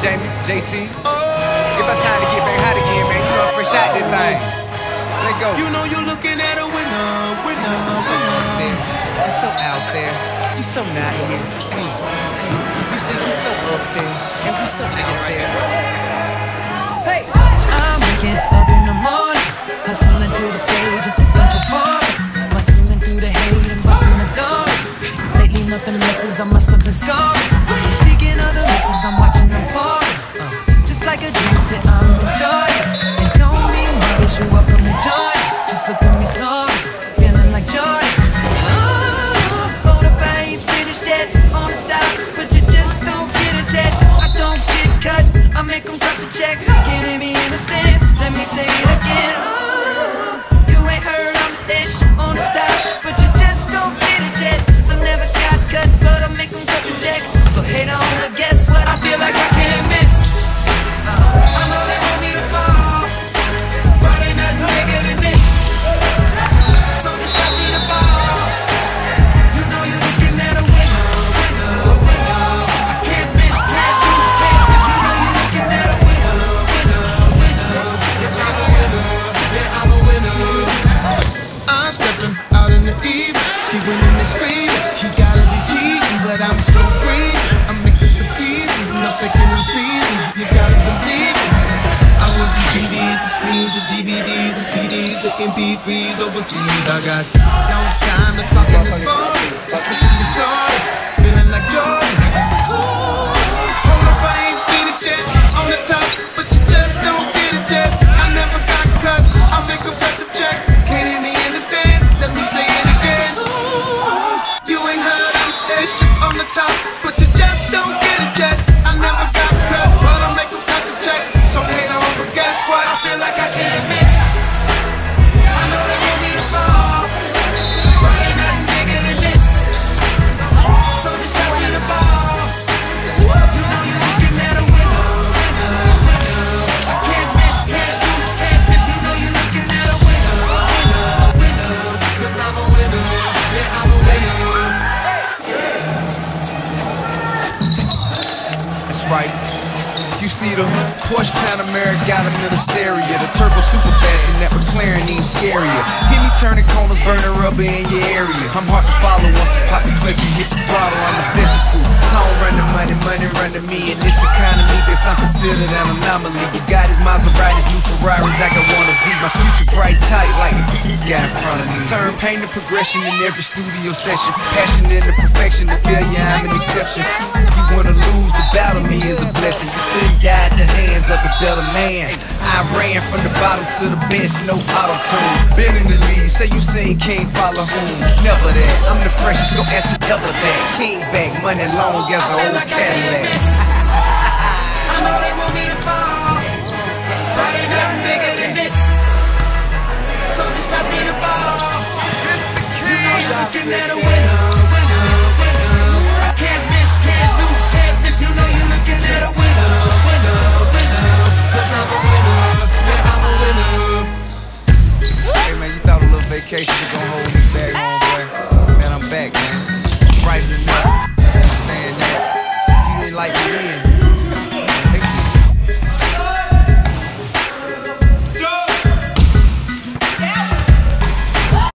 Jamie, JT. Give my time to get back hot again, man. You know I'm fresh out this thing. Let go. You know you're looking at a winner, winner, so out there. You're so out there. You so not here. Hey, hey. You see, we so up there, and we so out there. Hey, I'm waking up in the morning, hustling to the stage like a drink that I'm enjoying. It don't mean much, you up from the joint. Just look at me sorry, feeling like Jordan. Oh, finished yet. On top, but you just don't get it yet. I don't get cut, I make 'em cut the check. Can't me in the stands, let me say it Them season. You gotta believe it. I went from GDs to screens to DVDs to CDs to MP3s overseas. I got no time to talk in this phone. Right. You see the Porsche Panamera got middle stereo. The turbo super fast and that McLaren even scarier. Hit me turning corners, burning rubber in your area. I'm hard to follow once I pop the clutch and hit the throttle. I'm a session crew. I don't run the money, money run to me. In this economy, this I'm considered an anomaly. You got his Maseratis, new Ferraris, I got one of these. My future bright tight like the got in front of me. Turn pain to progression in every studio session. Passion into perfection, the failure I'm an exception. You wanna lose, the battle me is a blessing. You couldn't die at the hands of a better man. I ran from the bottom to the best, no auto tune. Been in the lead, say you seen King follow whom? Never that. I'm the freshest, go ask whoever that. King back, money long as an old Cadillac. vacation is gonna hold me back, homeboy. Man, I'm back, man. Brighter than that. Understand that. You didn't like me, in.